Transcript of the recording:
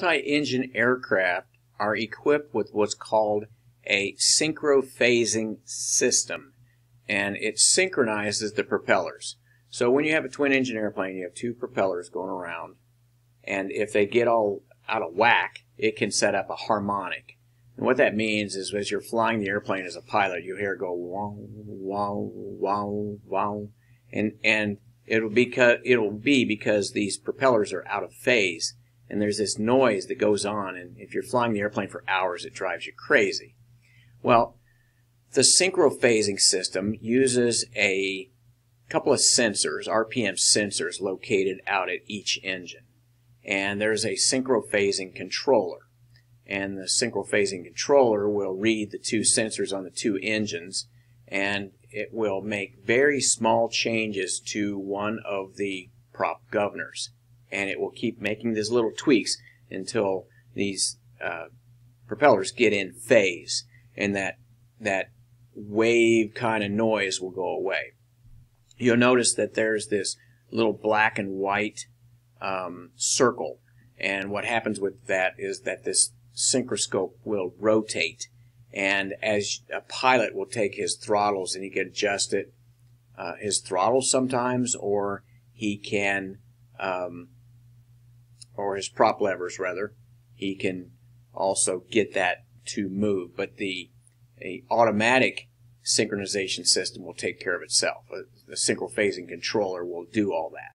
Multi-engine aircraft are equipped with what's called a synchrophasing system and it synchronizes the propellers. So when you have a twin engine airplane you have two propellers going around and if they get all out of whack it can set up a harmonic. And what that means is as you're flying the airplane as a pilot you hear it go wow wow wow wow and and it'll be it'll be because these propellers are out of phase and there's this noise that goes on and if you're flying the airplane for hours it drives you crazy. Well, the synchrophasing system uses a couple of sensors, RPM sensors located out at each engine. And there's a synchrophasing controller. And the synchrophasing controller will read the two sensors on the two engines and it will make very small changes to one of the prop governors and it will keep making these little tweaks until these uh, propellers get in phase and that that wave kind of noise will go away. You'll notice that there's this little black and white um, circle and what happens with that is that this synchroscope will rotate and as a pilot will take his throttles and he can adjust it uh, his throttles sometimes or he can um, or his prop levers rather, he can also get that to move. But the automatic synchronization system will take care of itself. Uh, the synchrophasing controller will do all that.